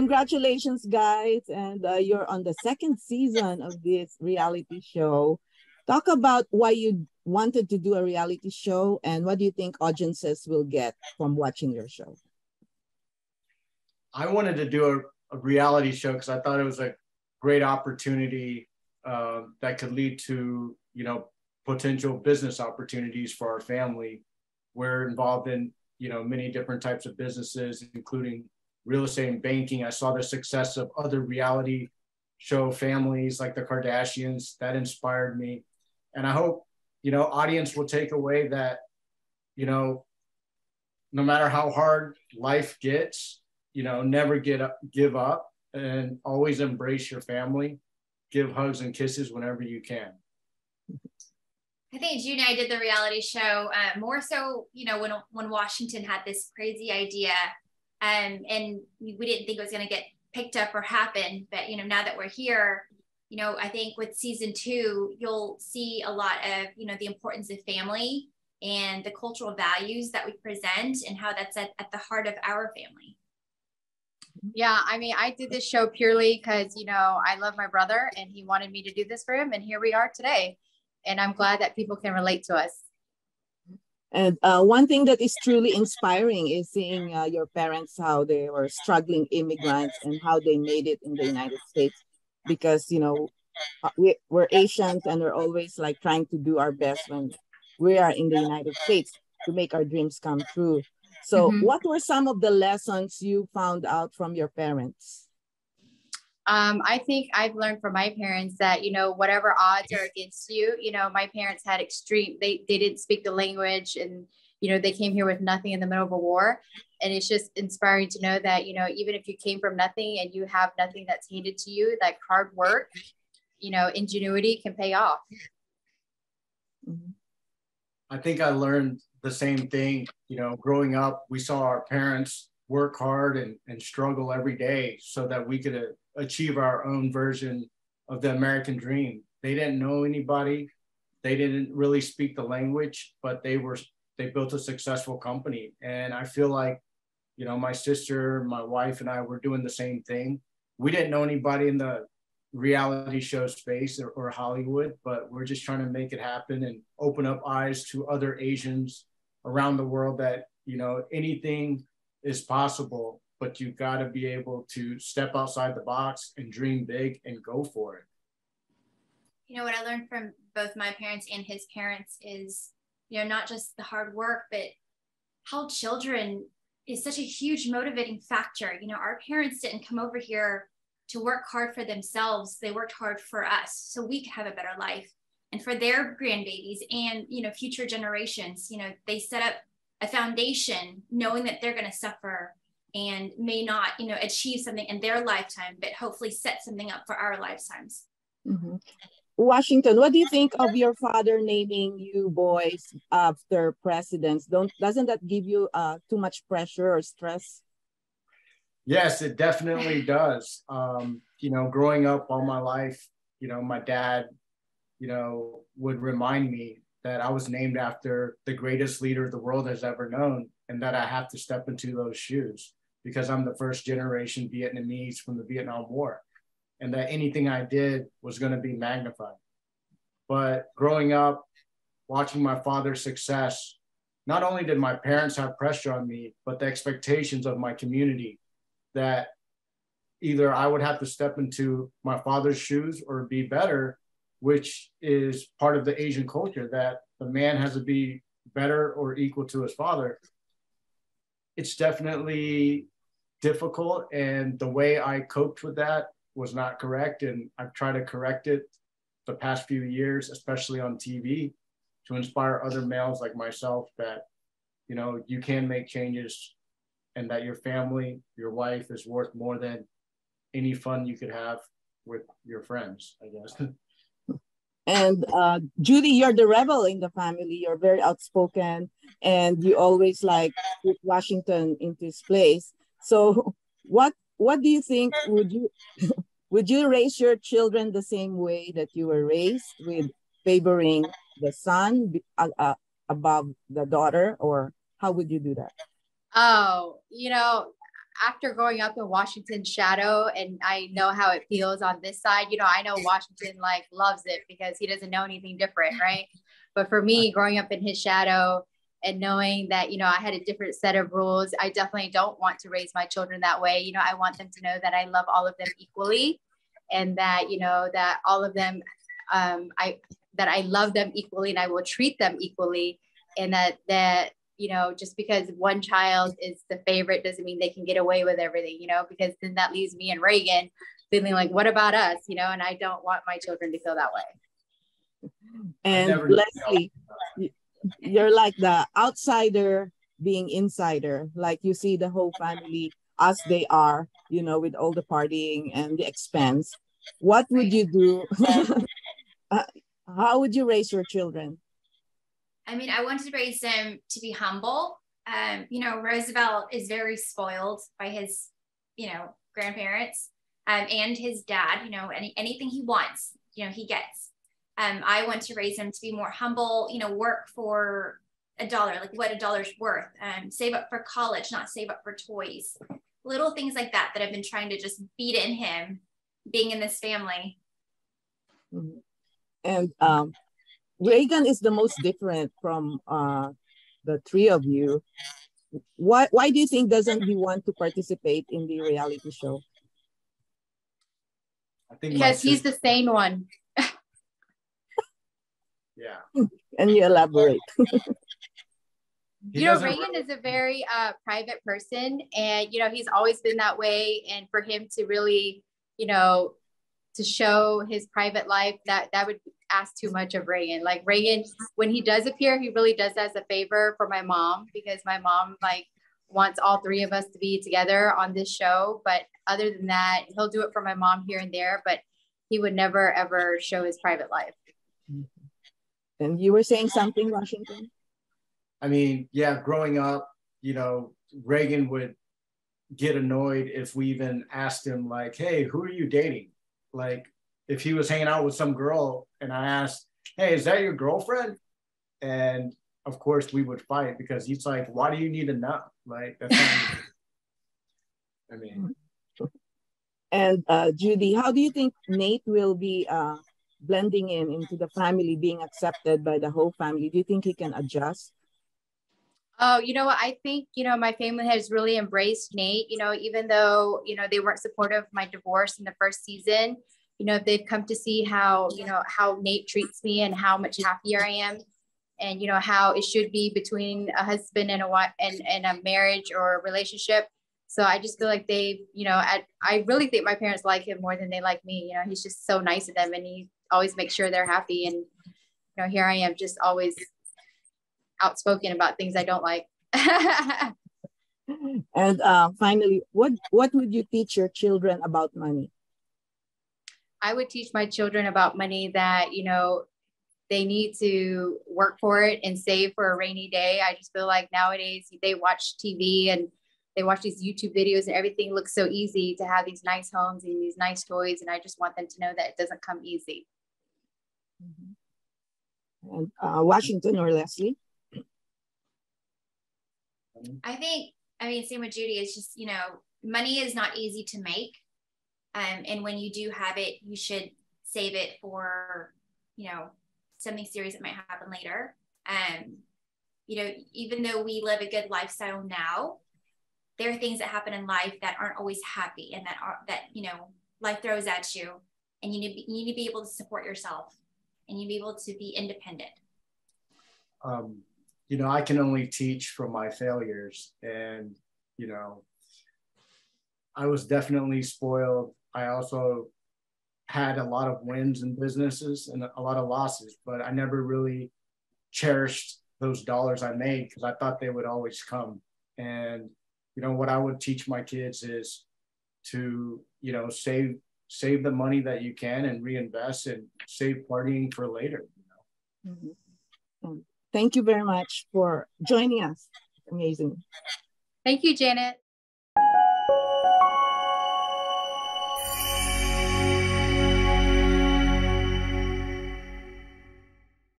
congratulations, guys. And uh, you're on the second season of this reality show. Talk about why you wanted to do a reality show and what do you think audiences will get from watching your show? I wanted to do a, a reality show because I thought it was a great opportunity uh, that could lead to, you know, potential business opportunities for our family. We're involved in, you know, many different types of businesses, including real estate and banking. I saw the success of other reality show families like the Kardashians. That inspired me. And I hope, you know, audience will take away that, you know, no matter how hard life gets, you know, never get up, give up and always embrace your family. Give hugs and kisses whenever you can. I think June and I did the reality show uh, more so, you know, when when Washington had this crazy idea, um, and we didn't think it was going to get picked up or happen. But you know, now that we're here, you know, I think with season two, you'll see a lot of you know the importance of family and the cultural values that we present and how that's at, at the heart of our family. Yeah, I mean, I did this show purely because, you know, I love my brother and he wanted me to do this for him. And here we are today. And I'm glad that people can relate to us. And uh, one thing that is truly inspiring is seeing uh, your parents, how they were struggling immigrants and how they made it in the United States. Because, you know, uh, we, we're Asians and we're always like trying to do our best when we are in the United States to make our dreams come true. So, mm-hmm. what were some of the lessons you found out from your parents? Um, I think I've learned from my parents that, you know, whatever odds are against you, you know, my parents had extreme, they, they didn't speak the language and, you know, they came here with nothing in the middle of a war. And it's just inspiring to know that, you know, even if you came from nothing and you have nothing that's handed to you, like hard work, you know, ingenuity can pay off. Mm-hmm. I think I learned the same thing. You know, growing up, we saw our parents work hard and, and struggle every day so that we could achieve our own version of the American dream. They didn't know anybody. They didn't really speak the language, but they were they built a successful company. And I feel like, you know, my sister, my wife, and I were doing the same thing. We didn't know anybody in the reality show space or, or Hollywood, but we're just trying to make it happen and open up eyes to other Asians around the world that you know anything is possible but you've got to be able to step outside the box and dream big and go for it. You know what i learned from both my parents and his parents is you know not just the hard work but how children is such a huge motivating factor. You know our parents didn't come over here to work hard for themselves. They worked hard for us so we could have a better life and for their grandbabies and you know future generations. You know they set up a foundation knowing that they're going to suffer and may not you know achieve something in their lifetime but hopefully set something up for our lifetimes. Mm-hmm. washington what do you think of your father naming you boys after presidents? Don't doesn't that give you uh, too much pressure or stress? Yes it definitely does. Um, you know growing up all my life you know my dad you know, would remind me that I was named after the greatest leader the world has ever known and that I have to step into those shoes because I'm the first generation Vietnamese from the Vietnam War and that anything I did was going to be magnified. But growing up, watching my father's success, not only did my parents have pressure on me, but the expectations of my community that either I would have to step into my father's shoes or be better which is part of the Asian culture that the man has to be better or equal to his father. It's definitely difficult. And the way I coped with that was not correct. And I've tried to correct it the past few years, especially on TV, to inspire other males like myself that, you know, you can make changes and that your family, your wife is worth more than any fun you could have with your friends, I guess. And uh, Judy, you're the rebel in the family. You're very outspoken, and you always like put Washington into his place. So, what what do you think? Would you would you raise your children the same way that you were raised, with favoring the son uh, uh, above the daughter, or how would you do that? Oh, you know, after growing up in Washington shadow and I know how it feels on this side, you know, I know Washington like loves it because he doesn't know anything different, right? But for me, growing up in his shadow and knowing that, you know, I had a different set of rules, I definitely don't want to raise my children that way. You know, I want them to know that I love all of them equally and that, you know, that all of them, um, I, that I love them equally and I will treat them equally and that, that you know, just because one child is the favorite doesn't mean they can get away with everything, you know, because then that leaves me and Reagan feeling like, what about us, you know, and I don't want my children to feel that way. And Lesley, you're like the outsider being insider, like you see the whole family as they are, you know, with all the partying and the expense. What would you do? Uh, how would you raise your children? I mean, I wanted to raise them to be humble. Um, you know, Roosevelt is very spoiled by his, you know, grandparents um, and his dad. You know, any anything he wants, you know, he gets. Um, I want to raise him to be more humble. You know, work for a dollar, like what a dollar's worth. Um, save up for college, not save up for toys. Little things like that that I've been trying to just beat in him, being in this family. Mm-hmm. And um, Reagan is the most different from uh, the three of you. Why, why do you think doesn't he want to participate in the reality show? I think because he's the sane one. Yeah. And you elaborate. you know, Reagan is a very uh, private person, and you know he's always been that way. And for him to really, you know, to show his private life, that that would ask too much of Reagan. Like Reagan, when he does appear, he really does as a favor for my mom because my mom like wants all three of us to be together on this show. But other than that, he'll do it for my mom here and there, but he would never ever show his private life. And you were saying something, Washington? I mean, yeah, growing up, you know, Reagan would get annoyed if we even asked him like, "Hey, who are you dating?" Like if he was hanging out with some girl and I asked, Hey, is that your girlfriend? And of course we would fight because he's like, Why do you need to know? Like that's not I mean and uh, Judy, how do you think Nate will be uh, blending in into the family, being accepted by the whole family? Do you think he can adjust? Oh, you know? I think, you know, my family has really embraced Nate, you know, even though, you know, they weren't supportive of my divorce in the first season, you know, they've come to see how, you know, how Nate treats me and how much happier I am and, you know, how it should be between a husband and a wife and, and a marriage or a relationship. So I just feel like they, you know, I, I really think my parents like him more than they like me. You know, he's just so nice to them and he always make sure they're happy. And, you know, here I am just always outspoken about things I don't like. and uh, finally, what, what would you teach your children about money? I would teach my children about money that, you know, they need to work for it and save for a rainy day. I just feel like nowadays they watch TV and they watch these YouTube videos and everything looks so easy to have these nice homes and these nice toys. And I just want them to know that it doesn't come easy. Mm-hmm. And uh, Washington or Lesley? I think, I mean, same with Judy, it's just, you know, money is not easy to make. Um, and when you do have it, you should save it for, you know, something serious that might happen later. Um, you know, even though we live a good lifestyle now, there are things that happen in life that aren't always happy and that are that, you know, life throws at you and you need, you need to be able to support yourself and you need to be able to be independent. Um, you know, I can only teach from my failures and, you know, I was definitely spoiled I also had a lot of wins in businesses and a lot of losses, but I never really cherished those dollars I made because I thought they would always come. And you know what I would teach my kids is to you know save save the money that you can and reinvest and save partying for later. You know? mm-hmm. Thank you very much for joining us. Amazing. Thank you, Janet.